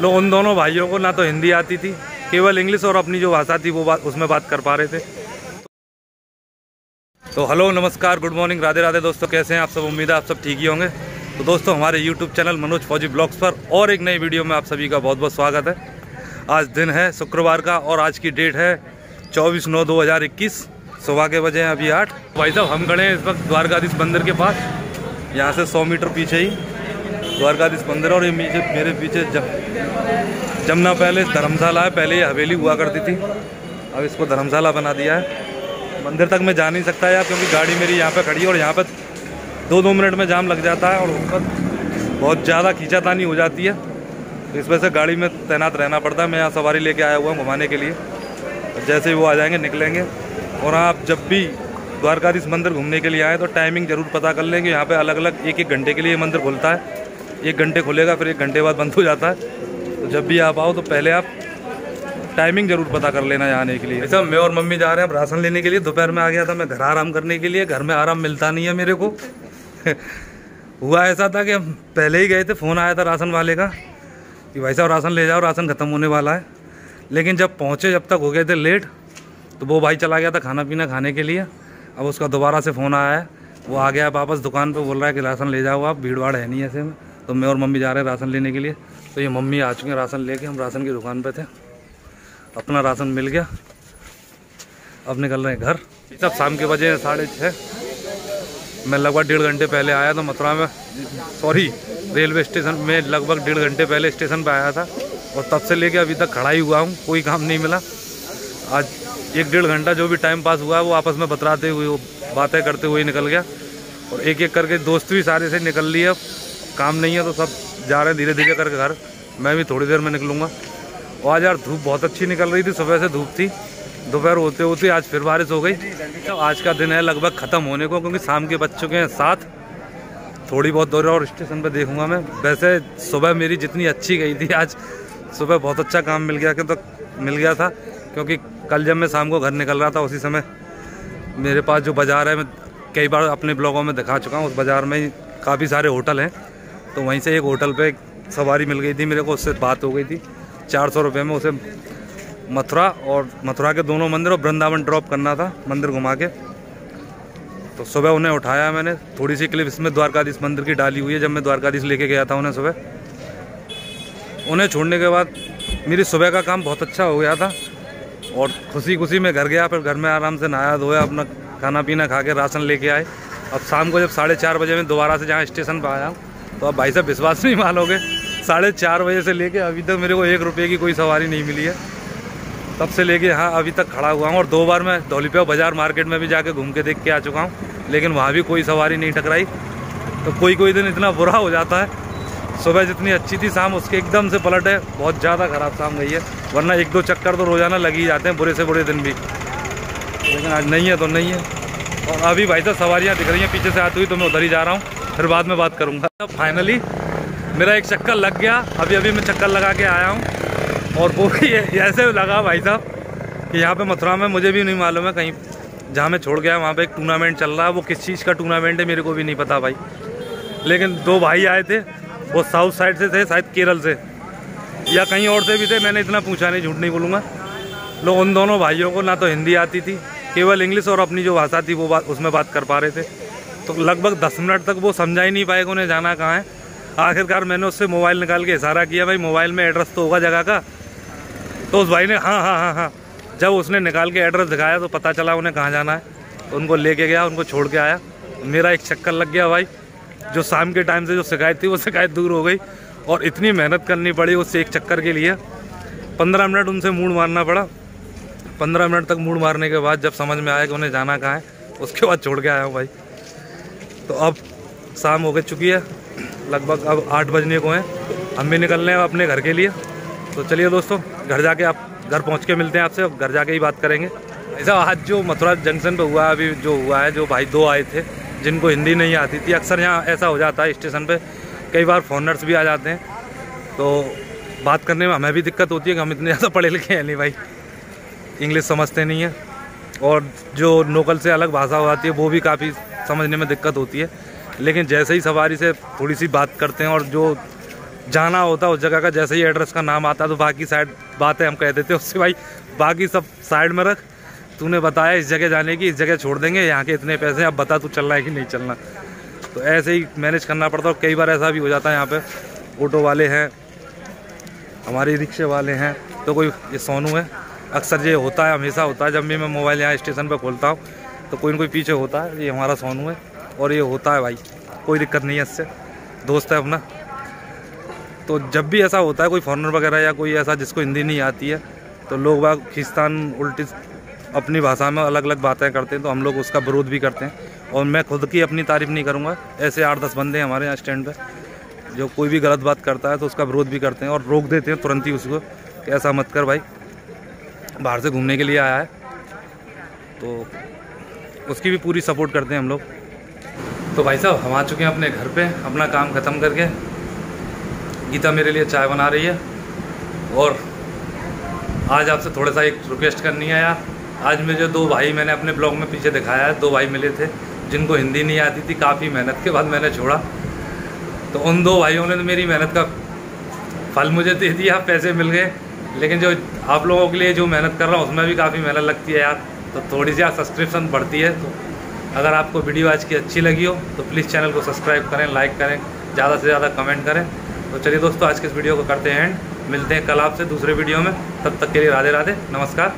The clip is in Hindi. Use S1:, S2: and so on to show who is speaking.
S1: लो, उन दोनों भाइयों को ना तो हिंदी आती थी, केवल इंग्लिश और अपनी जो भाषा थी वो बात उसमें बात कर पा रहे थे। तो हेलो, नमस्कार, गुड मॉर्निंग, राधे राधे दोस्तों, कैसे हैं आप सब? उम्मीद है आप सब ठीक ही होंगे। तो दोस्तों, हमारे यूट्यूब चैनल मनोज फौजी ब्लॉग्स पर और एक नई वीडियो में आप सभी का बहुत बहुत स्वागत है। आज दिन है शुक्रवार का और आज की डेट है चौबीस नौ दो हज़ार इक्कीस, सुबह के बजे हैं अभी आठ। भाई साहब, हम खड़े हैं इस वक्त द्वारकाधीश मंदिर के पास, यहाँ से सौ मीटर पीछे ही। द्वारकाधीश मंदिर और ये नीचे मेरे पीछे जम जमुना पैलेस धर्मशाला है, पहले ये हवेली हुआ करती थी। अब इसको धर्मशाला बना दिया है। मंदिर तक मैं जा नहीं सकता यार, क्योंकि गाड़ी मेरी यहाँ पे खड़ी है और यहाँ पर दो दो मिनट में जाम लग जाता है और ऊपर बहुत ज़्यादा खींचातानी हो जाती है। तो इस वजह से गाड़ी में तैनात रहना पड़ता है। मैं यहाँ सवारी लेके आया हुआ हूँ घुमाने के लिए। जैसे ही वो आ जाएँगे, निकलेंगे। और आप जब भी द्वारकाधीश मंदिर घूमने के लिए आए तो टाइमिंग ज़रूर पता कर लेंगे। यहाँ पे अलग अलग एक एक घंटे के लिए मंदिर खुलता है। एक घंटे खुलेगा, फिर एक घंटे बाद बंद हो जाता है। तो जब भी आप आओ तो पहले आप टाइमिंग ज़रूर पता कर लेना यहाँ आने के लिए। ऐसा मैं और मम्मी जा रहे हैं राशन लेने के लिए। दोपहर में आ गया था मैं घर आराम करने के लिए, घर में आराम मिलता नहीं है मेरे को। हुआ ऐसा था कि हम पहले ही गए थे, फ़ोन आया था राशन वाले का, कि भाई साहब, राशन ले जाओ, राशन ख़त्म होने वाला है। लेकिन जब पहुँचे, जब तक हो गए थे लेट तो वो भाई चला गया था खाना पीना खाने के लिए। अब उसका दोबारा से फ़ोन आया है, वो आ गया वापस दुकान पे, बोल रहा है कि राशन ले जाओ आप भीड़ भाड़ है नहीं ऐसे में। तो मैं और मम्मी जा रहे हैं राशन लेने के लिए। तो ये मम्मी आ चुके हैं राशन लेके, हम राशन की दुकान पे थे। अपना राशन मिल गया। अब निकल रहे हैं घर। सब शाम के बजे साढ़े छः मैं लगभग डेढ़ घंटे पहले आया था मथुरा में। सॉरी रेलवे स्टेशन में लगभग डेढ़ घंटे पहले स्टेशन पर आया था। और तब से लेके अभी तक खड़ा ही हुआ हूँ। कोई काम नहीं मिला। आज एक डेढ़ घंटा जो भी टाइम पास हुआ है वो आपस में बतराते हुए बातें करते हुए निकल गया। और एक एक करके दोस्त भी सारे से निकल लिए अब। काम नहीं है तो सब जा रहे हैं धीरे धीरे करके घर। मैं भी थोड़ी देर में निकलूँगा। और आज यार धूप बहुत अच्छी निकल रही थी, सुबह से धूप थी। दोपहर होते होते आज फिर बारिश हो गई। तो आज का दिन है लगभग ख़त्म होने को, क्योंकि शाम के बज चुके हैं साथ थोड़ी बहुत दूर और स्टेशन पे देखूँगा मैं। वैसे सुबह मेरी जितनी अच्छी गई थी, आज सुबह बहुत अच्छा काम मिल गया तो मिल गया था। क्योंकि कल जब मैं शाम को घर निकल रहा था, उसी समय मेरे पास जो बाज़ार है, मैं कई बार अपने ब्लॉगों में दिखा चुका हूँ, उस बाज़ार में काफ़ी सारे होटल हैं। तो वहीं से एक होटल पे सवारी मिल गई थी, मेरे को उससे बात हो गई थी। चार सौ रुपये में उसे मथुरा और मथुरा के दोनों मंदिर और वृंदावन ड्रॉप करना था, मंदिर घुमा के। तो सुबह उन्हें उठाया मैंने, थोड़ी सी क्लिप इसमें द्वारकाधीश मंदिर की डाली हुई है, जब मैं द्वारकाधीश लेके गया था उन्हें सुबह। उन्हें छोड़ने के बाद मेरी सुबह का काम बहुत अच्छा हो गया था और खुशी खुशी मैं घर गया, फिर घर में आराम से नहाया धोया, अपना खाना पीना खा के राशन लेके आए। अब शाम को जब साढ़े चार बजे में दोबारा से जहाँ स्टेशन पर आया तो आप भाई साहब विश्वास नहीं मानोगे, साढ़े चार बजे से लेके अभी तक मेरे को एक रुपये की कोई सवारी नहीं मिली है। तब से लेके यहाँ अभी तक खड़ा हुआ हूँ और दो बार मैं धौलीप्या बाज़ार मार्केट में भी जाके घूम के देख के आ चुका हूँ, लेकिन वहाँ भी कोई सवारी नहीं टकराई। तो कोई कोई दिन इतना बुरा हो जाता है, सुबह जितनी अच्छी थी शाम उसके एकदम से पलट है, बहुत ज़्यादा ख़राब शाम गई है, वरना एक दो चक्कर तो रोज़ाना लग ही जाते हैं बुरे से बुरे दिन भी। लेकिन आज नहीं है तो नहीं है। और अभी भाई साहब सवारियाँ दिख रही हैं, पीछे से आती हुई तो मैं उधर ही जा रहा हूँ। फिर बाद में बात करूँगा। फाइनली मेरा एक चक्कर लग गया। अभी अभी मैं चक्कर लगा के आया हूँ। और वो भी ऐसे लगा भाई साहब कि यहाँ पे मथुरा में मुझे भी नहीं मालूम है कहीं, जहाँ मैं छोड़ गया, वहाँ पे एक टूर्नामेंट चल रहा है। वो किस चीज़ का टूर्नामेंट है, मेरे को भी नहीं पता भाई। लेकिन दो भाई आए थे, वो साउथ साइड से थे, शायद केरल से। या कहीं और से भी थे, मैंने इतना पूछा नहीं, झूठ नहीं बोलूँगा। लोग उन दोनों भाइयों को ना तो हिंदी आती थी, केवल इंग्लिश और अपनी जो भाषा थी, वो बात, उसमें बात कर पा रहे थे। तो लगभग दस मिनट तक वो समझा ही नहीं पाएगा उन्हें जाना कहाँ है। आखिरकार मैंने उससे मोबाइल निकाल के इशारा किया, भाई, मोबाइल में एड्रेस तो होगा जगह का। तो उस भाई ने हाँ हाँ हाँ हाँ। जब उसने निकाल के एड्रेस दिखाया तो पता चला उन्हें कहाँ जाना है। तो उनको लेके गया, उनको छोड़ के आया। मेरा एक चक्कर लग गया भाई, जो शाम के टाइम से जो शिकायत थी, वो शिकायत दूर हो गई और इतनी मेहनत करनी पड़ी उससे एक चक्कर के लिए। पंद्रह मिनट उनसे मूड मारना पड़ा। पंद्रह मिनट तक मूड मारने के बाद जब समझ में आया कि उन्हें जाना कहाँ है, उसके बाद छोड़ के आया हूँ भाई। तो अब शाम हो गई चुकी है। लगभग अब आठ बजने को हैं। हम भी निकल रहे हैं अपने घर के लिए। तो चलिए दोस्तों, घर जाके आप, घर पहुँच के मिलते हैं आपसे। घर जाके ही बात करेंगे। ऐसा आज जो मथुरा जंक्शन पे हुआ है, अभी जो हुआ है, जो भाई दो आए थे, जिनको हिंदी नहीं आती थी, अक्सर यहाँ ऐसा हो जाता है स्टेशन पे। कई बार फोनर्स भी आ जाते हैं। तो बात करने में हमें भी दिक्कत होती है कि हम इतने ज़्यादा पढ़े लिखे हैं नहीं भाई। इंग्लिश समझते नहीं हैं। और जो लोकल से अलग भाषा हो जाती है, वो भी काफ़ी समझने में दिक्कत होती है। लेकिन जैसे ही सवारी से थोड़ी सी बात करते हैं और जो जाना होता है उस जगह का, जैसे ही एड्रेस का नाम आता है तो बाकी साइड बातें हम कह देते हैं। उससे भाई, बाकी सब साइड में रख। तूने बताया इस जगह जाने की, इस जगह छोड़ देंगे, यहाँ के इतने पैसे अब बता तू चलना है कि नहीं चलना। तो ऐसे ही मैनेज करना पड़ता है कई बार ऐसा भी हो जाता है यहाँ पे। ऑटो वाले हैं, हमारे रिक्शे वाले हैं तो कोई ये सोनू है। अक्सर ये होता है, हमेशा होता है, जब भी मैं मोबाइल यहाँ स्टेशन पर खोलता हूँ तो कोई ना कोई पीछे होता है, ये हमारा सोनू है, और ये होता है भाई, कोई दिक्कत नहीं है इससे। दोस्त है अपना। तो जब भी ऐसा होता है, कोई फॉरनर वगैरह या कोई ऐसा जिसको हिंदी नहीं आती है तो लोग बाग खिस्तान उल्टी अपनी भाषा में अलग अलग बातें करते हैं तो हम लोग उसका विरोध भी करते हैं। और मैं खुद की अपनी तारीफ़ नहीं करूँगा, ऐसे आठ दस बंदे हैं हमारे यहाँ स्टैंड पर जो कोई भी गलत बात करता है तो उसका विरोध भी करते हैं और रोक देते हैं तुरंत ही उसको, कि ऐसा मत कर भाई। बाहर से घूमने के लिए आया है। तो उसकी भी पूरी सपोर्ट करते हैं हम लोग। तो भाई साहब, हम आ चुके हैं अपने घर पे, अपना काम ख़त्म करके। गीता मेरे लिए चाय बना रही है। और आज आपसे थोड़ा सा एक रिक्वेस्ट करनी है यार। आज मुझे दो भाई मैंने अपने ब्लॉग में पीछे दिखाया है, दो भाई मिले थे, जिनको हिंदी नहीं आती थी, काफ़ी मेहनत के बाद मैंने छोड़ा। तो उन दो भाइयों ने तो मेरी मेहनत का फल मुझे दे दिया, पैसे मिल गए। लेकिन जो आप लोगों के लिए जो मेहनत कर रहा हूँ, उसमें भी काफ़ी मेहनत लगती है यार। तो थोड़ी सी सब्सक्रिप्शन बढ़ती है तो अगर आपको वीडियो आज की अच्छी लगी हो तो प्लीज़ चैनल को सब्सक्राइब करें लाइक करें, ज़्यादा से ज़्यादा कमेंट करें। तो चलिए दोस्तों, आज के इस वीडियो को करते हैं एंड मिलते हैं कल आपसे दूसरे वीडियो में। तब तक के लिए राधे राधे, नमस्कार।